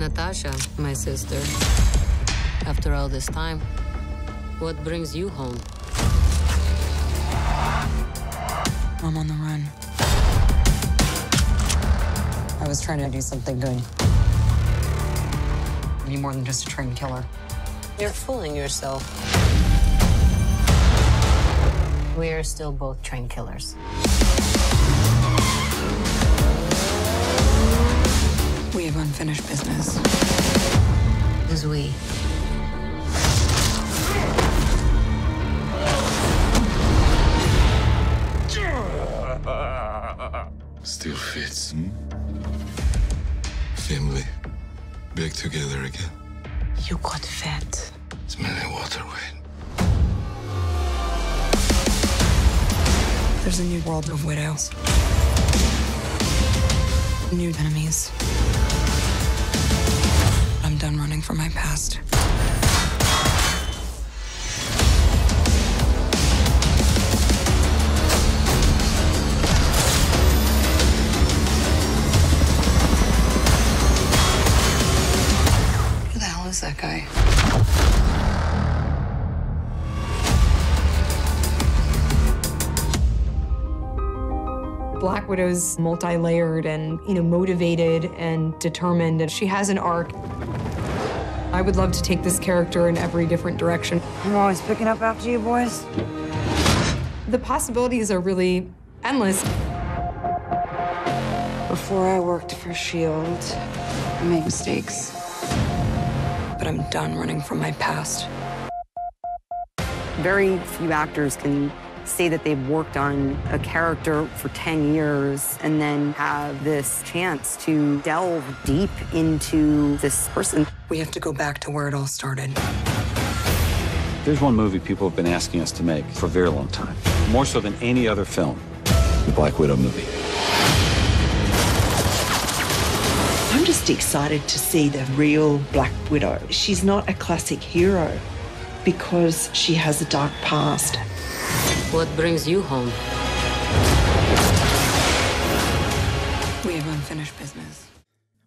Natasha, my sister. After all this time, what brings you home? I'm on the run. I was trying to do something good. Be more than just a trained killer. You're fooling yourself. We're still both trained killers. We have unfinished business. Who's we? Still fits, hmm? Family. Back together again. You got fat. Smelling water wet. There's a new world of widows. New enemies. I'm done running from my past. Who the hell is that guy? Black Widow's multi-layered and, you know, motivated and determined, and she has an arc. I would love to take this character in every different direction. I'm always picking up after you boys. The possibilities are really endless. Before I worked for S.H.I.E.L.D., I made mistakes. But I'm done running from my past. Very few actors can say that they've worked on a character for 10 years and then have this chance to delve deep into this person. We have to go back to where it all started. There's one movie people have been asking us to make for a very long time, more so than any other film the Black Widow movie. I'm just excited to see the real Black Widow. She's not a classic hero because she has a dark past. What brings you home? We have unfinished business.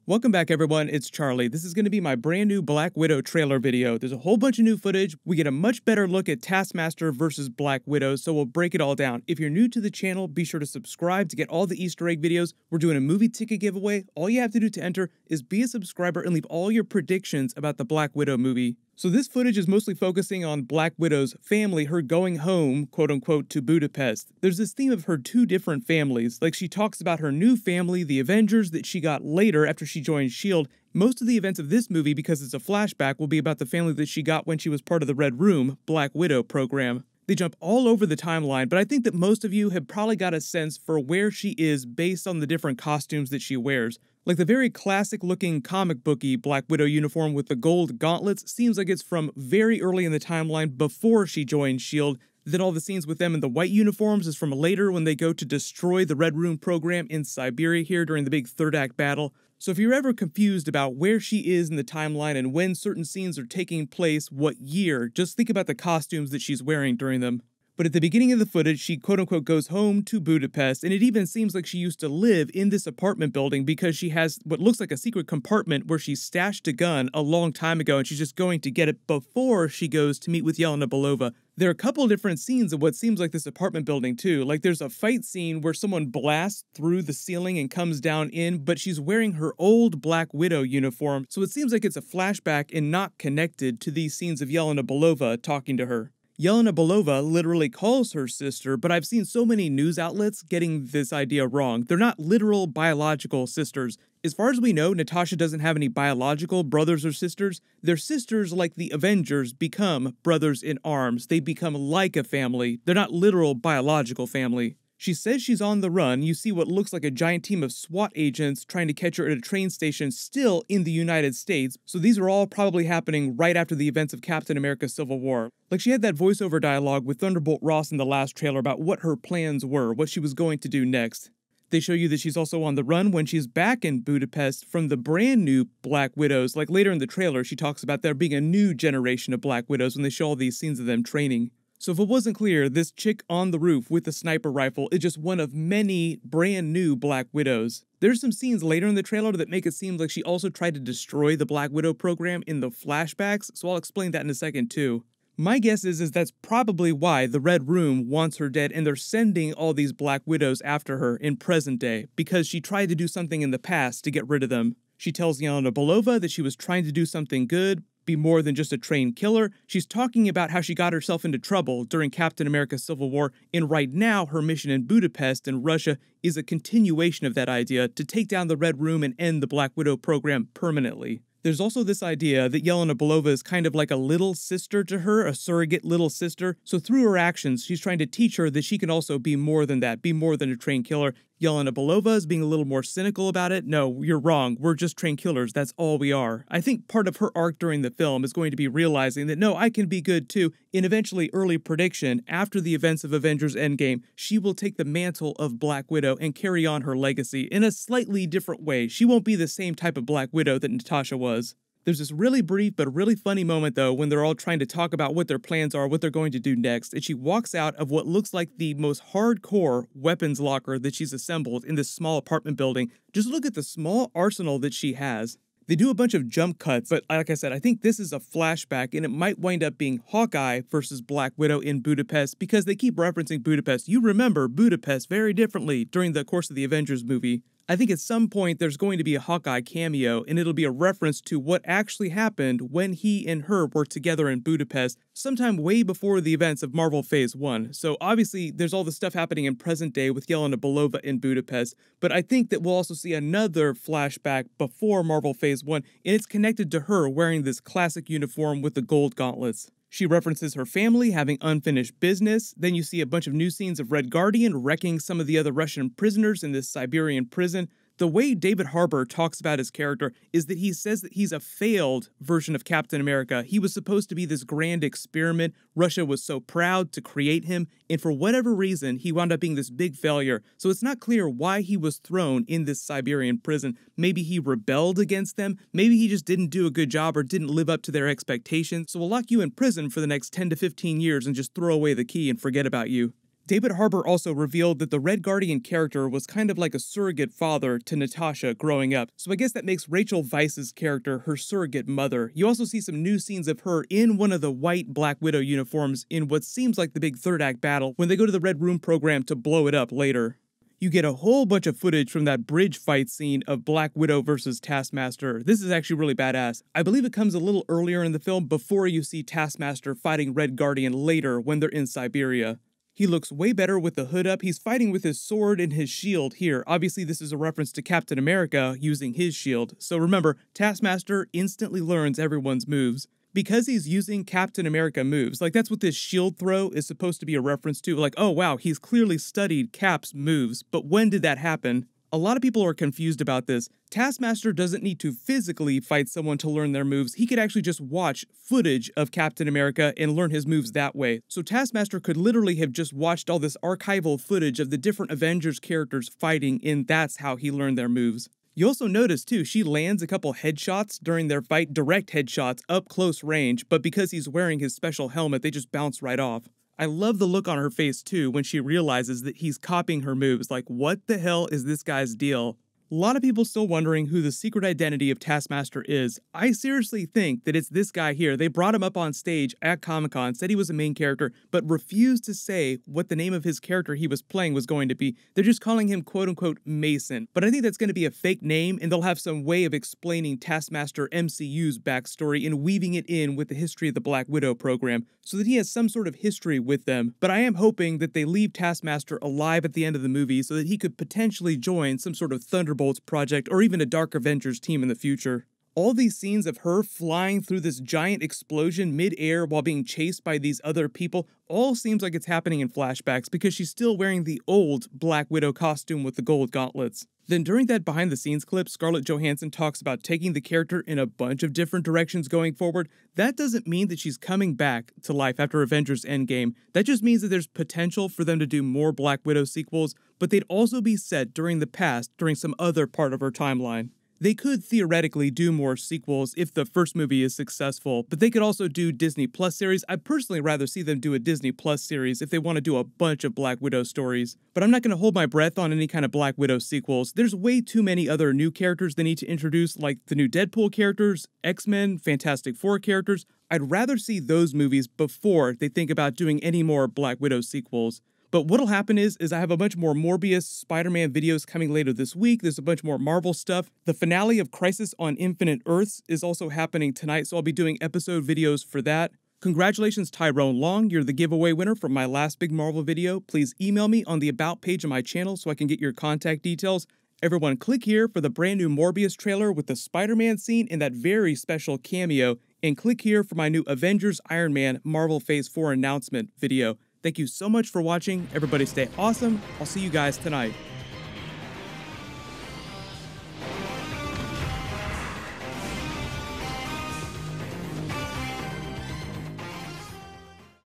Welcome back, everyone. It's Charlie. This is going to be my brand new Black Widow trailer video. There's a whole bunch of new footage. We get a much better look at Taskmaster versus Black Widow, so we'll break it all down. If you're new to the channel, be sure to subscribe to get all the Easter egg videos. We're doing a movie ticket giveaway. All you have to do to enter is be a subscriber and leave all your predictions about the Black Widow movie. So this footage is mostly focusing on Black Widow's family, her going home, quote unquote, to Budapest. There's this theme of her two different families. Like she talks about her new family, the Avengers, that she got later after she joined S.H.I.E.L.D. Most of the events of this movie, because it's a flashback, will be about the family that she got when she was part of the Red Room, Black Widow program. They jump all over the timeline, but I think that most of you have probably got a sense for where she is based on the different costumes that she wears. Like the very classic looking comic booky Black Widow uniform with the gold gauntlets seems like it's from very early in the timeline before she joined S.H.I.E.L.D. Then all the scenes with them in the white uniforms is from later when they go to destroy the Red Room program in Siberia here during the big third act battle. So if you're ever confused about where she is in the timeline and when certain scenes are taking place, what year, just think about the costumes that she's wearing during them. But at the beginning of the footage, she quote unquote goes home to Budapest, and it even seems like she used to live in this apartment building because she has what looks like a secret compartment where she stashed a gun a long time ago and she's just going to get it before she goes to meet with Yelena Belova. There are a couple different scenes of what seems like this apartment building too. Like there's a fight scene where someone blasts through the ceiling and comes down in, but she's wearing her old Black Widow uniform, so it seems like it's a flashback and not connected to these scenes of Yelena Belova talking to her. Yelena Belova literally calls her sister, but I've seen so many news outlets getting this idea wrong. They're not literal biological sisters. As far as we know, Natasha doesn't have any biological brothers or sisters. Their sisters, like the Avengers, become brothers in arms. They become like a family. They're not literal biological family. She says she's on the run. You see what looks like a giant team of SWAT agents trying to catch her at a train station still in the United States. So these are all probably happening right after the events of Captain America Civil War. Like she had that voiceover dialogue with Thunderbolt Ross in the last trailer about what her plans were, what she was going to do next. They show you that she's also on the run when she's back in Budapest from the brand new Black Widows. Like later in the trailer, she talks about there being a new generation of Black Widows when they show all these scenes of them training. So if it wasn't clear, this chick on the roof with the sniper rifle is just one of many brand new Black Widows. There's some scenes later in the trailer that make it seem like she also tried to destroy the Black Widow program in the flashbacks, so I'll explain that in a second too. My guess is, is that's probably why the Red Room wants her dead and they're sending all these Black Widows after her in present day, because she tried to do something in the past to get rid of them. She tells Yelena Belova that she was trying to do something good, be more than just a trained killer. She's talking about how she got herself into trouble during Captain America Civil War, and right now her mission in Budapest and Russia is a continuation of that idea to take down the Red Room and end the Black Widow program permanently. There's also this idea that Yelena Belova is kind of like a little sister to her, a surrogate little sister. So through her actions, she's trying to teach her that she can also be more than that, be more than a trained killer. Yelena Belova is being a little more cynical about it. No, you're wrong. We're just trained killers. That's all we are. I think part of her arc during the film is going to be realizing that no, I can be good too. In eventually early prediction, after the events of Avengers Endgame, she will take the mantle of Black Widow and carry on her legacy in a slightly different way. She won't be the same type of Black Widow that Natasha was. There's this really brief but really funny moment though when they're all trying to talk about what their plans are, what they're going to do next, and she walks out of what looks like the most hardcore weapons locker that she's assembled in this small apartment building. Just look at the small arsenal that she has. They do a bunch of jump cuts, but like I said, I think this is a flashback and it might wind up being Hawkeye versus Black Widow in Budapest because they keep referencing Budapest. You remember Budapest very differently during the course of the Avengers movie. I think at some point there's going to be a Hawkeye cameo, and it'll be a reference to what actually happened when he and her were together in Budapest, sometime way before the events of Marvel Phase 1. So obviously, there's all the stuff happening in present day with Yelena Belova in Budapest, but I think that we'll also see another flashback before Marvel Phase 1, and it's connected to her wearing this classic uniform with the gold gauntlets. She references her family having unfinished business. Then you see a bunch of new scenes of Red Guardian wrecking some of the other Russian prisoners in this Siberian prison. The way David Harbour talks about his character is that he says that he's a failed version of Captain America. He was supposed to be this grand experiment. Russia was so proud to create him, and for whatever reason, he wound up being this big failure. So it's not clear why he was thrown in this Siberian prison. Maybe he rebelled against them. Maybe he just didn't do a good job or didn't live up to their expectations. So we'll lock you in prison for the next 10 to 15 years and just throw away the key and forget about you. David Harbour also revealed that the Red Guardian character was kind of like a surrogate father to Natasha growing up, so I guess that makes Rachel Weisz's character her surrogate mother. You also see some new scenes of her in one of the white Black Widow uniforms in what seems like the big third act battle when they go to the Red Room program to blow it up later. You get a whole bunch of footage from that bridge fight scene of Black Widow versus Taskmaster. This is actually really badass. I believe it comes a little earlier in the film before you see Taskmaster fighting Red Guardian later when they're in Siberia. He looks way better with the hood up. He's fighting with his sword and his shield here. Obviously, this is a reference to Captain America using his shield. So remember, Taskmaster instantly learns everyone's moves. Because he's using Captain America moves, like that's what this shield throw is supposed to be a reference to. Like, oh wow, he's clearly studied Cap's moves, but when did that happen? A lot of people are confused about this. Taskmaster doesn't need to physically fight someone to learn their moves. He could actually just watch footage of Captain America and learn his moves that way. So Taskmaster could literally have just watched all this archival footage of the different Avengers characters fighting, and that's how he learned their moves. You also notice too, she lands a couple headshots during their fight, direct headshots up close range, but because he's wearing his special helmet, they just bounce right off. I love the look on her face too when she realizes that he's copying her moves. Like, what the hell is this guy's deal? A lot of people still wondering who the secret identity of Taskmaster is. I seriously think that it's this guy here. They brought him up on stage at Comic Con, said he was a main character, but refused to say what the name of his character he was playing was going to be. They're just calling him quote unquote Mason. But I think that's going to be a fake name, and they'll have some way of explaining Taskmaster MCU's backstory and weaving it in with the history of the Black Widow program so that he has some sort of history with them. But I am hoping that they leave Taskmaster alive at the end of the movie so that he could potentially join some sort of Thunderbolt Thunderbolts project or even a Dark Avengers team in the future. All these scenes of her flying through this giant explosion mid-air while being chased by these other people all seems like it's happening in flashbacks because she's still wearing the old Black Widow costume with the gold gauntlets. Then during that behind the scenes clip, Scarlett Johansson talks about taking the character in a bunch of different directions going forward. That doesn't mean that she's coming back to life after Avengers Endgame. That just means that there's potential for them to do more Black Widow sequels, but they'd also be set during the past, during some other part of her timeline. They could theoretically do more sequels if the first movie is successful, but they could also do Disney Plus series. I'd personally rather see them do a Disney Plus series if they want to do a bunch of Black Widow stories. But I'm not going to hold my breath on any kind of Black Widow sequels. There's way too many other new characters they need to introduce, like the new Deadpool characters, X Men, Fantastic Four characters. I'd rather see those movies before they think about doing any more Black Widow sequels. But what'll happen is, is I have a bunch more Morbius Spider-Man videos coming later this week. There's a bunch more Marvel stuff. The finale of Crisis on Infinite Earths is also happening tonight, so I'll be doing episode videos for that. Congratulations, Tyrone Long. You're the giveaway winner from my last big Marvel video. Please email me on the About page of my channel so I can get your contact details. Everyone, click here for the brand new Morbius trailer with the Spider Man scene and that very special cameo, and click here for my new Avengers Iron Man Marvel Phase 4 announcement video. Thank you so much for watching. Everybody stay awesome. I'll see you guys tonight.